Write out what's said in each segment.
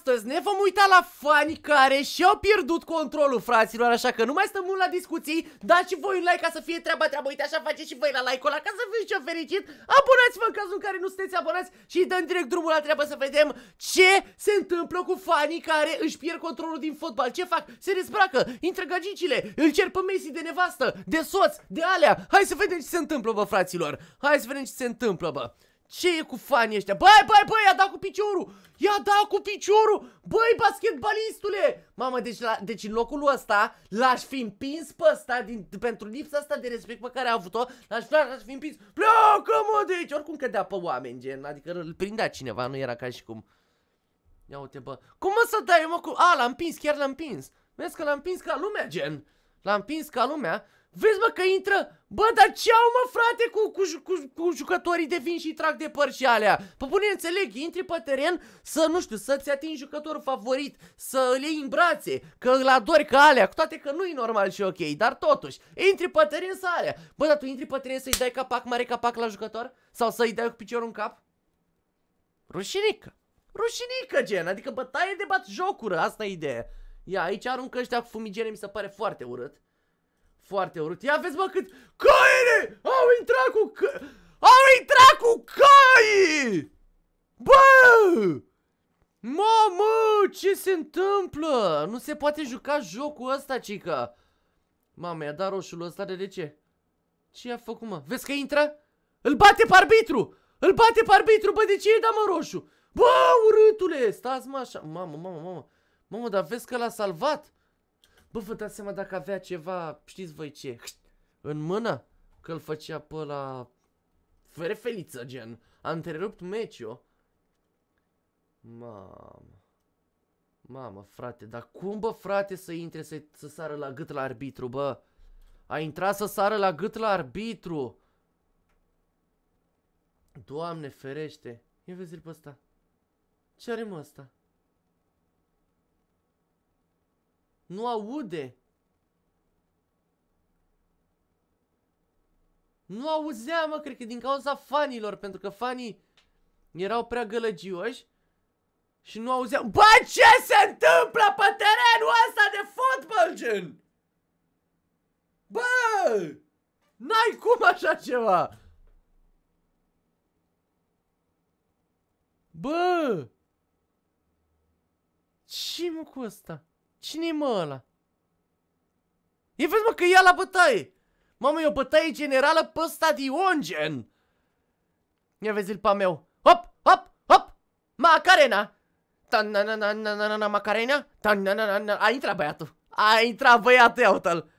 astăzi ne vom uita la fani care și-au pierdut controlul, fraților, așa că nu mai stăm mult la discuții, dați voi un like ca să fie treaba treaba, uite așa faceți și voi la like-ul ăla ca să fiți ce fericit, abonați-vă în cazul în care nu sunteți abonați și dăm direct drumul la treabă să vedem ce se întâmplă cu fanii care își pierd controlul din fotbal, ce fac, se dezbracă, intră gagicile, îl cer pe Messi de nevastă, de soț, de alea, hai să vedem ce se întâmplă, bă, fraților, hai să vedem ce se întâmplă, bă. Ce e cu fanii ăștia? Băi, băi, băi, i-a dat cu piciorul! I-a dat cu piciorul! Băi, basketbalistule! Mamă, deci, la, deci în locul ăsta l-aș fi împins pe ăsta din, pentru lipsa asta de respect pe care a avut-o, l-aș fi împins. Pleacă, mă, de aici! Oricum cădea pe oameni, gen, adică îl prindea cineva, nu era ca și cum... Ia uite, bă. Cum mă să dai, mă, cu... A, l-am împins, chiar l-am împins. Vezi că l-am împins ca lumea, gen. L-am împins ca lumea. Vezi mă că intră Bă, dar ce au mă frate cu, cu, cu, cu jucătorii de vin și trag de păr și alea Pă bune înțeleg, intri pe teren să, nu știu, să-ți atingi jucătorul favorit Să îl iei în brațe, că îl adori ca alea Cu toate că nu-i normal și ok, dar totuși Intri pe teren să alea Bă, dar tu intri pe teren să-i dai capac mare capac la jucător? Sau să-i dai cu piciorul în cap? Rușinică Rușinică, gen, adică bătaie de bat jocură, asta e ideea Ia, aici aruncă ăștia cu fumigene, mi se pare foarte urât foarte urât. Ia vezi, mă, cât... Căile! Au intrat cu că... Au intrat cu cai! Bă! Mamă, ce se întâmplă? Nu se poate juca jocul ăsta, cica. Mamă, i-a dat roșul ăsta de de ce? Ce a făcut, mă? Vezi că intră? Îl bate pe arbitru! Îl bate pe arbitru, bă, de ce i-ai dat, mă, roșu? Bă, urâtule, stați, mă, așa. Mamă, mamă, mamă. Mamă, dar vezi că l-a salvat? Bă, vă dați seama dacă avea ceva, știți voi ce, în mână? Că îl făcea pe la ferefeliță, gen. A întrerupt meciul. Mamă. Mamă, frate, dar cum, bă, frate, să intre să, să sară la gât la arbitru, bă? A intrat să sară la gât la arbitru. Doamne ferește. Ia vezi pe ăsta. Ce are mă ăsta? Nu aude. Nu auzea, mă, cred că din cauza fanilor, pentru că fanii erau prea gălăgioși și nu auzeau. Bă, ce se întâmplă pe terenul ăsta de fotbal, gen? Bă! N-ai cum așa ceva! Bă! ce mă cu ăsta? Cine-i mă ăla? E vezi mă că ia la bătaie. Mamă, e o bătaie generală pe stadion, gen. Ia vezi-l pe meu. Hop, hop, hop. Macarena. Ta-na-na-na-na-na-na Macarena. Ta-na-na-na-na. A intrat băiatul. A intrat băiatul, ia uite-l.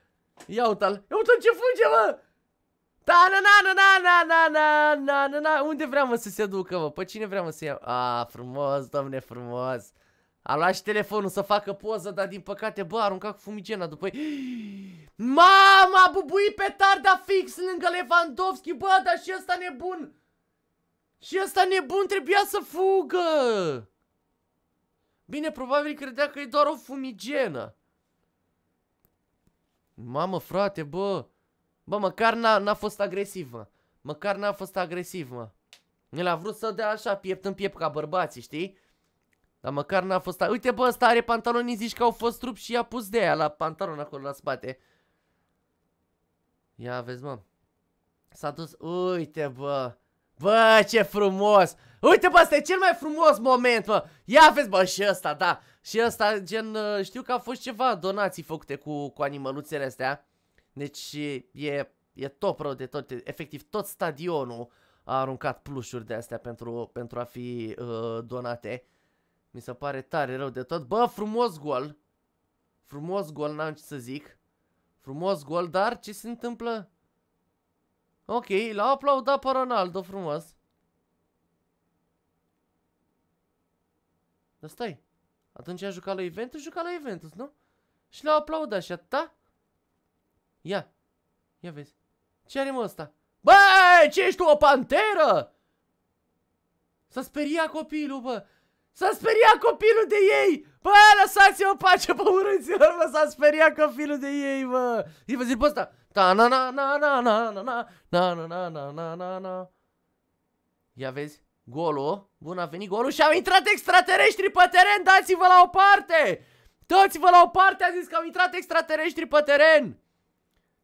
Ia uite-l. Ia uite-l ce fuge, mă. ta na na na na na na na na na Unde vrea mă să se ducă, mă? Pe cine vrea mă să ia? A, frumos, domne, frumos. A luat și telefonul să facă poză, dar din păcate, bă, a aruncat cu fumigena după ei. Mama, a bubuit petarda fix lângă Lewandowski, bă, dar și ăsta nebun. Și ăsta nebun trebuia să fugă. Bine, probabil credea că e doar o fumigenă. Mamă, frate, bă. Bă, măcar n-a fost agresiv, mă. Măcar n-a fost agresiv, mă. El a vrut să dea așa, piept în piept ca bărbații, știi? Dar măcar n-a fost... Uite, bă, ăsta are pantaloni, zici că au fost trup și i-a pus de aia la pantalon acolo la spate. Ia vezi, mă. S-a dus... Uite, bă. Bă, ce frumos! Uite, bă, ăsta e cel mai frumos moment, bă! Ia vezi, bă, și ăsta, da! Și ăsta, gen, uh, știu că a fost ceva donații făcute cu, cu animăluțele astea. Deci, e, e top rău de tot. Efectiv, tot stadionul a aruncat plușuri de astea pentru, pentru a fi uh, donate. Mi se pare tare rău de tot. Bă, frumos gol. Frumos gol, n-am ce să zic. Frumos gol, dar ce se întâmplă? Ok, l-au aplaudat pe Ronaldo frumos. Dar stai. Atunci a jucat la Juventus, jucat la Juventus, nu? Și l-au aplaudat și atâta? Ia. Ia vezi. Ce are mă ăsta? Bă, ce ești tu, o panteră? S-a speriat copilul, bă. S-a speriat copilul de ei! Bă, lăsați-o pace, bă, urâților, bă, s-a speriat copilul de ei, bă! Îi vă zic pe ăsta! Ta na na na na na na na na na na na na na Ia vezi? Golul. Bun, a venit golul și au intrat extraterestri pe teren. Dați-vă la o parte! Dați-vă la o parte, a zis că au intrat extraterestri pe teren.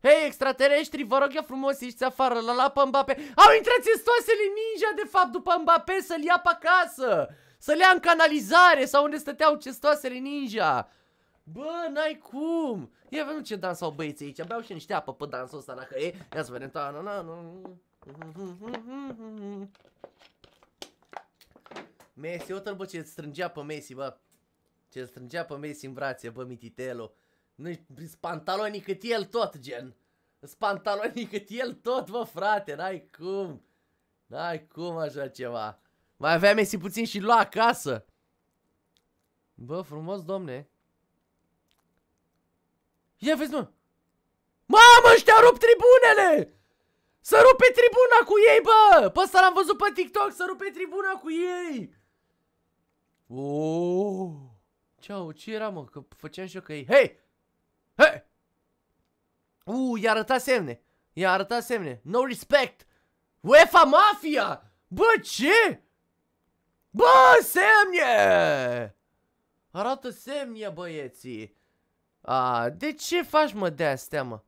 Hei, extraterestri, vă rog eu frumos, ieșiți afară, la la pe Mbappe. Au intrat testoasele ninja, de fapt, după Mbappe să-l ia pe acasă. Să-l ia în canalizare sau unde stăteau cestoasele ninja. Bă, n-ai cum. Ia vedem ce dansau băieții aici. Beau și niște apă pe dansul ăsta dacă e. Ia să vedem. Ta -na -na -na. Messi, uite-l bă ce strângea pe Messi, bă. Ce strângea pe Messi în brațe, bă, mititelo. Nu-i pantalonii cât el tot, gen. Pantalonii cât el tot, bă, frate, n-ai cum. N-ai cum așa ceva. Mai avea Messi puțin și lua acasă. Bă, frumos, domne. Ia vezi, mă. Mamă, ăștia rup tribunele! Să rupe tribuna cu ei, bă! Pe ăsta l-am văzut pe TikTok, să rupe tribuna cu ei! Oh! Ceau, ce era, mă? Că făceam și eu că ei... Hei! Hei! Uh, i-a arătat semne. I-a arătat semne. No respect! UEFA Mafia! Bă, ce? Bă, semne! Arată semne, băieții. A, de ce faci, mă, de-astea, mă?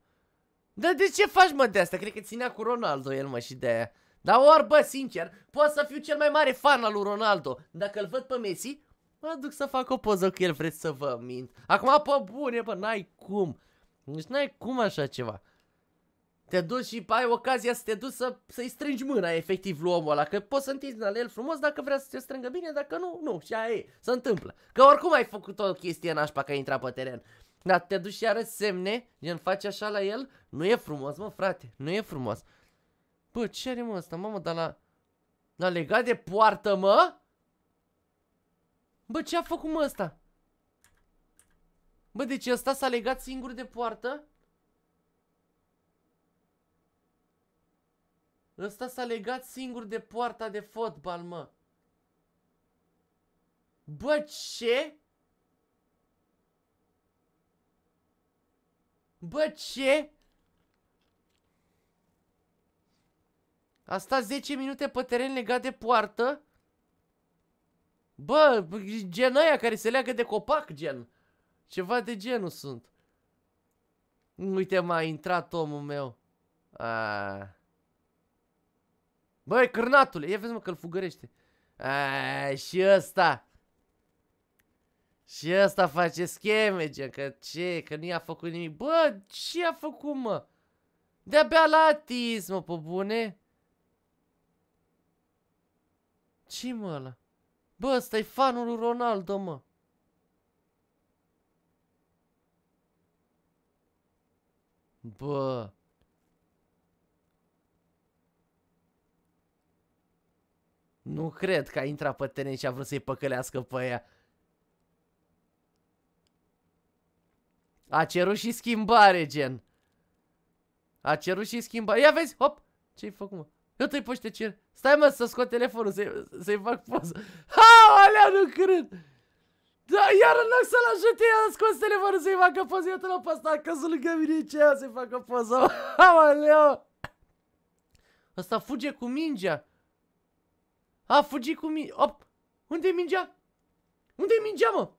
Dar de ce faci, mă, de-astea? Cred că ținea cu Ronaldo el, mă, și de-aia. Dar ori, bă, sincer, pot să fiu cel mai mare fan al lui Ronaldo. Dacă îl văd pe Messi, mă duc să fac o poză cu el, vreți să vă mint. Acum, pe bune, bă, n-ai cum. Deci n-ai cum așa ceva. Te duci și ai ocazia să te duci să, să-i strângi mâna efectiv lui omul ăla, că poți să întinzi la el frumos dacă vrea să te strângă bine, dacă nu, nu, și aia e, se întâmplă. Că oricum ai făcut o chestie nașpa că ai intrat pe teren. Dar te duci și arăți semne, gen faci așa la el, nu e frumos, mă, frate, nu e frumos. Bă, ce are mă ăsta, mamă, dar la... L-a legat de poartă, mă? Bă, ce a făcut mă ăsta? Bă, deci ăsta s-a legat singur de poartă? Ăsta s-a legat singur de poarta de fotbal, mă. Bă, ce? Bă, ce? A stat 10 minute pe teren legat de poartă? Bă, gen aia care se leagă de copac, gen. Ceva de genul sunt. Uite, m-a intrat omul meu. Aaaa. Băi, cârnatule, ia vezi mă că-l fugărește. Aaaa, și ăsta. Și ăsta face scheme, gen, că ce, că nu i-a făcut nimic. Bă, ce a făcut, mă? De-abia l-a atins, mă, pe bune. ce mă, ăla? Bă, ăsta e fanul lui Ronaldo, mă. Bă. Nu cred că a intrat pe teren și a vrut să-i păcălească pe ea. A cerut și schimbare, gen. A cerut și schimbare. Ia vezi, hop. Ce-ai făcut, mă? Eu te-ai poște cer. Stai, mă, să scot telefonul, să-i să fac poză. Ha, alea, nu cred. Da, iar în loc să-l ajute, i-a scos telefonul să-i facă poză. Iată-l pe ăsta, a căzut lângă mine ce să-i facă poză. Ha, alea. Ăsta fuge cu mingea. A fugit cu mingea. Op. Unde-i mingea? Unde-i mingea, mă?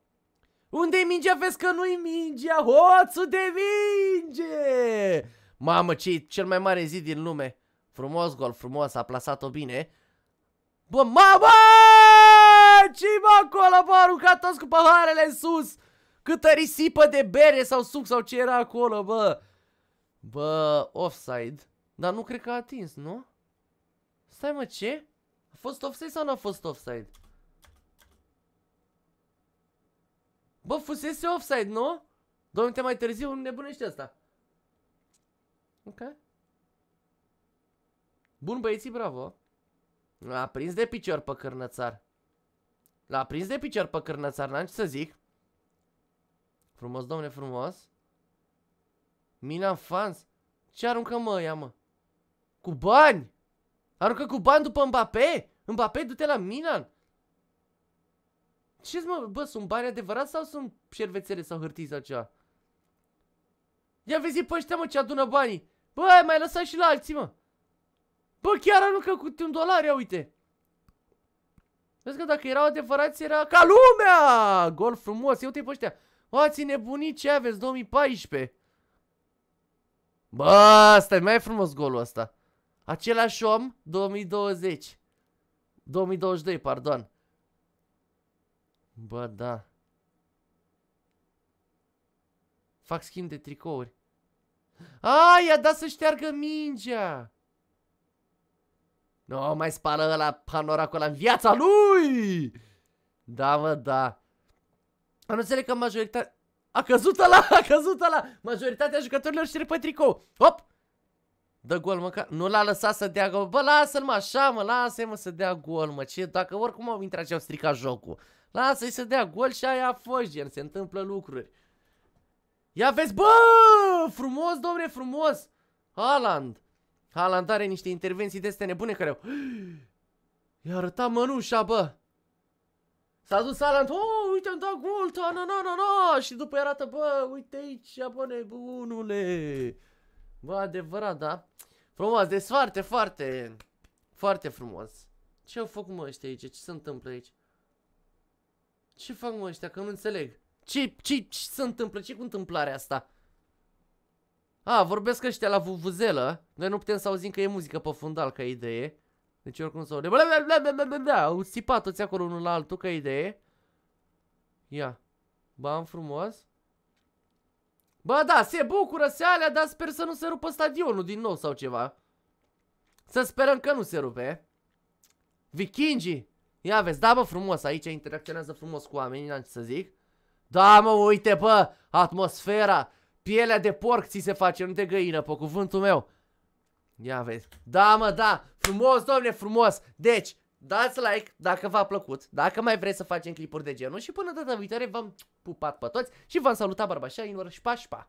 Unde-i mingea? Vezi că nu-i mingea. Hoțul de minge! Mamă, ce cel mai mare zi din lume. Frumos gol, frumos, a plasat-o bine. Bă, mamă! ce mă acolo, bă, aruncat toți cu paharele în sus. Câtă risipă de bere sau suc sau ce era acolo, bă. Bă, offside. Dar nu cred că a atins, nu? Stai mă, ce? A fost offside sau nu a fost offside? Bă, fusese offside, nu? Două minute mai târziu nebunește asta. Ok. Bun băieții, bravo. L-a prins de picior pe cârnățar. L-a prins de picior pe cârnățar, n-am ce să zic. Frumos, domne, frumos. Milan fans. Ce aruncă mă ea, mă? Cu bani! Aruncă cu bani după Mbappé? Mbappé, du-te la Milan! ce mă? Bă, sunt bani adevărați sau sunt șervețele sau hârtii sau ceva? Ia vezi pe ăștia, mă, ce adună banii. Bă, mai lăsat și la alții, mă. Bă, chiar aruncă cu un dolar, ia uite. Vezi că dacă erau adevărați era ca lumea! Gol frumos, eu te pe ăștia. Ați nebunit ce aveți, 2014. Bă, stai mai frumos golul ăsta. Același om, 2020. 2022, pardon. Bă, da. Fac schimb de tricouri. A, i-a dat să șteargă mingea. Nu no, mai spală ăla panoracul ăla în viața lui. Da, mă, da. Nu înțeleg că majoritatea... A căzut ăla, a căzut ăla. Majoritatea jucătorilor știre pe tricou. Hop! Dă gol, măcar. Nu l-a lăsat să dea gol. Bă, lasă-l, mă, așa, mă, lasă-i, mă, să dea gol, mă. Ce, dacă oricum au intrat și au stricat jocul. Lasă-i să dea gol și aia a fost, gen, se întâmplă lucruri. Ia vezi, bă, frumos, domne, frumos. Haaland. Haaland are niște intervenții de astea nebune care au... I-a arătat mănușa, bă. S-a dus Haaland, oh, uite, am dat gol, ta, na, na, na, na, și după arată, bă, uite aici, bă, nebunule. Bă, adevărat, da? Frumos, deci foarte, foarte, foarte frumos. Ce au făcut mă ăștia aici? Ce se întâmplă aici? Ce fac mă ăștia? Că nu înțeleg. Ce, ce, ce se întâmplă? Ce cu întâmplarea asta? A, vorbesc ăștia la vuvuzelă. Noi nu putem să auzim că e muzică pe fundal ca idee. Deci oricum să aude. Au țipat toți acolo unul la altul ca idee. Ia. Bam frumos. Bă, da, se bucură, se alea, dar sper să nu se rupă stadionul din nou sau ceva. Să sperăm că nu se rupe. Vikingii. Ia vezi, da bă frumos, aici interacționează frumos cu oamenii, n-am ce să zic. Da mă, uite bă, atmosfera, pielea de porc ți se face, nu de găină, pe cuvântul meu. Ia vezi. Da mă, da, frumos, domne, frumos. Deci, dați like dacă v-a plăcut, dacă mai vreți să facem clipuri de genul și până data viitoare v-am pupat pe toți și v-am salutat Barbașa, Inor și șpa, și șpa.